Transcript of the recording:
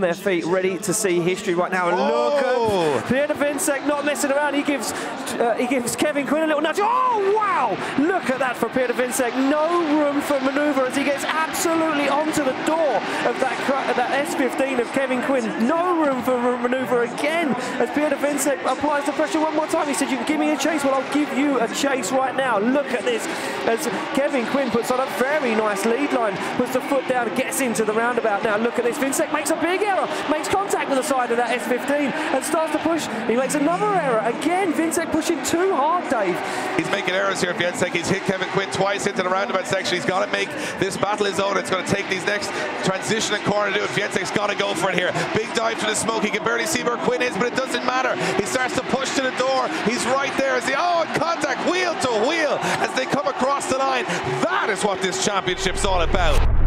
their feet, ready to see history right now. And Oh. look at Peter Więcek not messing around. He gives uh, he gives Kevin Quinn a little nudge. Oh wow! Look at that for Peter Więcek. No room for manoeuvre as he gets absolutely onto the door of that that S15 of Kevin Quinn. No room for manoeuvre again as Peter Więcek applies the pressure one more time. He said, "You can give me a chase. Well, I'll give you a chase right now." Look at this as Kevin Quinn puts on a very nice lead line, puts the foot down, gets into the roundabout. Now look at this. Więcek makes a big error, makes contact with the side of that S15 and starts to push. He makes another error. Again, Więcek pushing too hard, Dave. He's making errors here, Więcek. He's hit Kevin Quinn twice into the roundabout section. He's got to make this battle his own. It's going to take these next transition and corner to do it. Więcek's got to go for it here. Big dive to the smoke. He can barely see where Quinn is, but it doesn't matter. He starts to push to the door. He's right there as he, oh, contact, wheel to wheel as they come across the line. That is what this championship's all about.